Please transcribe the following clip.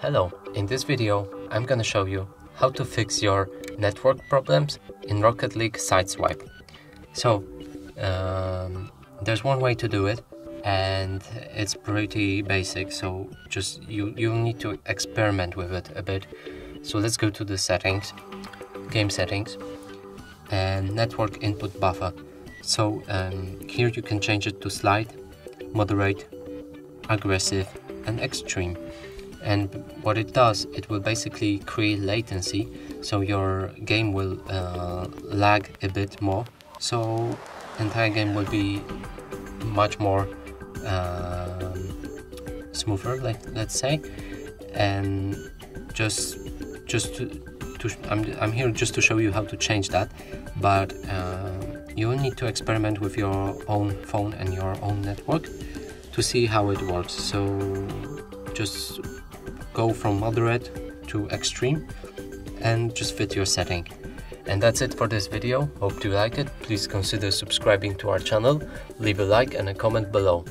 Hello, in this video I'm gonna show you how to fix your network problems in Rocket League Sideswipe. So, um, there's one way to do it and it's pretty basic so just you you need to experiment with it a bit so let's go to the settings game settings and network input buffer so um, here you can change it to slide moderate aggressive and extreme. And what it does it will basically create latency so your game will uh, lag a bit more. So entire game will be much more um, smoother like let's say. And just just to, to I'm, I'm here just to show you how to change that. But uh, you need to experiment with your own phone and your own network to see how it works. So just go from moderate to extreme and just fit your setting. And that's it for this video. Hope you like it. Please consider subscribing to our channel. Leave a like and a comment below